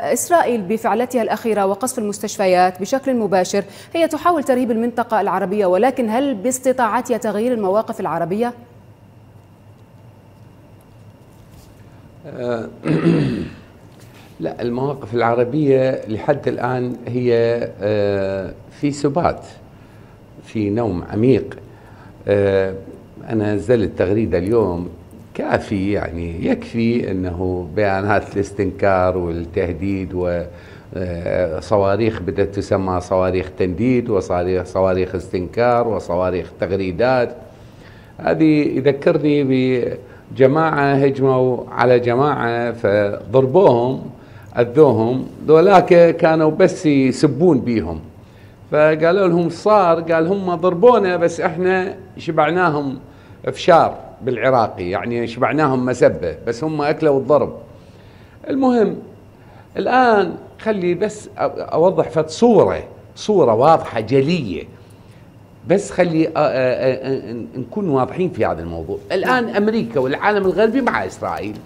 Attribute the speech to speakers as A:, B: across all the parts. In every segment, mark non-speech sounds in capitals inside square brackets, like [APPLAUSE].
A: إسرائيل بفعلتها الأخيرة وقصف المستشفيات بشكل مباشر هي تحاول ترهيب المنطقة العربية ولكن هل باستطاعتها تغيير المواقف العربية؟
B: آه، [CLEARS THROAT] لا المواقف العربية لحد الآن هي آه، في سبات في نوم عميق آه، أنا نزلت تغريدة اليوم كافي يعني يكفي إنه بيانات الاستنكار والتهديد وصواريخ بدأت تسمى صواريخ تنديد وصواريخ صواريخ استنكار وصواريخ تغريدات. هذه يذكرني بجماعة هجموا على جماعة فضربوهم أذوهم ذولاك كانوا بس يسبون بيهم. فقالوا لهم صار قال هم ضربونا بس إحنا شبعناهم أفشار بالعراقي يعني شبعناهم مسبة بس هم أكلوا الضرب. المهم الآن خلي بس أوضح فت صورة صورة واضحة جلية. بس خلي نكون واضحين في هذا الموضوع. الآن أمريكا والعالم الغربي مع إسرائيل.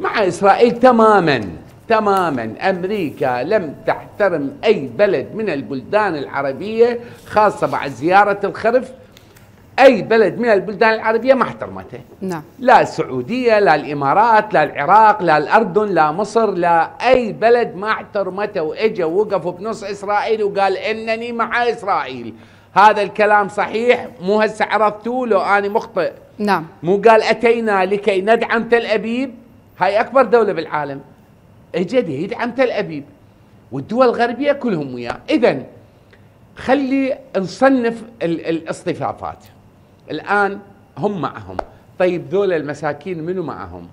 B: مع إسرائيل تماما تماما. أمريكا لم تحترم أي بلد من البلدان العربية خاصة بعد زيارة الخرف أي بلد من البلدان العربية ما احترمته.
A: نعم.
B: لا السعودية لا الإمارات لا العراق لا الأردن لا مصر لا أي بلد ما احترمته وإجا وقفوا بنص إسرائيل وقال إنني مع إسرائيل. هذا الكلام صحيح؟ مو هسه عرفتوه لو اني مخطئ.
A: نعم.
B: مو قال أتينا لكي ندعم تل أبيب؟ هاي أكبر دولة بالعالم. اجى يدعم تل أبيب. والدول الغربية كلهم وياه. اذا خلي نصنف الاصطفافات. الآن هم معهم. طيب ذول المساكين منو معهم؟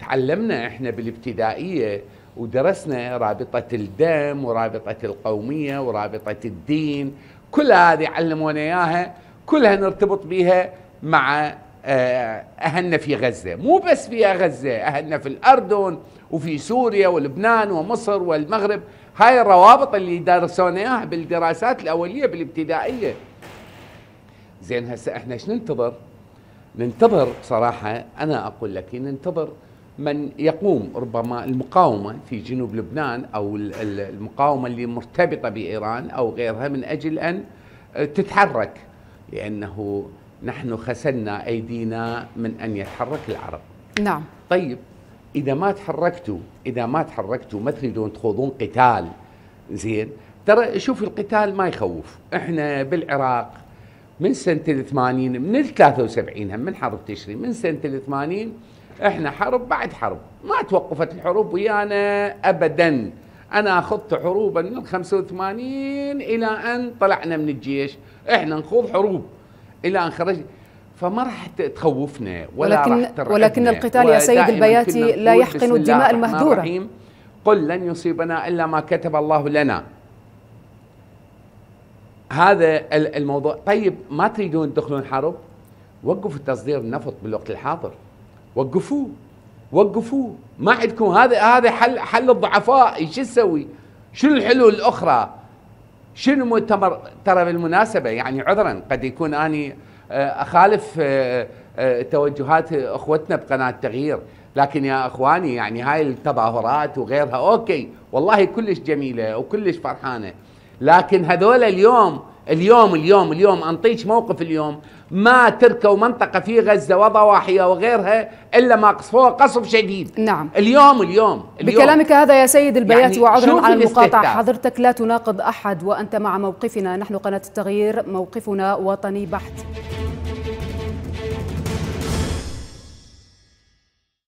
B: تعلمنا إحنا بالابتدائية ودرسنا رابطة الدم ورابطة القومية ورابطة الدين. كل هذه علمونا إياها كلها نرتبط بها مع آه، أهلنا في غزة، مو بس في غزة، أهلنا في الأردن وفي سوريا ولبنان ومصر والمغرب، هاي الروابط اللي درسونا إياها بالدراسات الأولية بالابتدائية. زين هسه إحنا إيش ننتظر؟ ننتظر صراحة أنا أقول لك ننتظر من يقوم ربما المقاومة في جنوب لبنان أو المقاومة اللي مرتبطة بإيران أو غيرها من أجل أن تتحرك لأنه نحن خسلنا أيدينا من أن يتحرك العرب.
A: نعم.
B: طيب إذا ما تحركتوا إذا ما تحركتوا ما تريدون تخوضون قتال زين ترى شوف القتال ما يخوف إحنا بالعراق من سنة ال 80 من ال 73 هم من حرب تشرين من سنة ال 80 إحنا حرب بعد حرب. ما توقفت الحروب ويانا ابدا. أنا أخذت حروبا من ال 85 إلى أن طلعنا من الجيش. إحنا نخوض حروب. إلى أن خرجنا فما راح تخوفنا ولا
A: ولكن
B: راح ترعبنا.
A: ولكن القتال يا سيد البياتي لا يحقن الدماء المهدورة.
B: قل لن يصيبنا إلا ما كتب الله لنا. هذا الموضوع. طيب ما تريدون تدخلون حرب؟ وقفوا تصدير النفط بالوقت الحاضر. وقفوه. وقفوه. ما عندكم هذا هذا حل حل الضعفاء. شو تسوي؟ شنو الحلول الأخرى؟ شنو مؤتمر ترى بالمناسبة يعني عذرا قد يكون أني آه، أخالف آه، آه، توجهات أخوتنا بقناة التغيير لكن يا أخواني يعني هاي التظاهرات وغيرها أوكي والله كلش جميلة وكلش فرحانة. لكن هذول اليوم اليوم اليوم اليوم أنطيك موقف اليوم. ما تركوا منطقة في غزة وضواحيها وغيرها إلا ما قصفوها قصف شديد.
A: نعم.
B: اليوم اليوم, اليوم.
A: بكلامك هذا يا سيد البياتي يعني وعذرا على المقاطعة. حضرتك لا تناقض أحد وأنت مع موقفنا. نحن قناة التغيير موقفنا وطني بحت.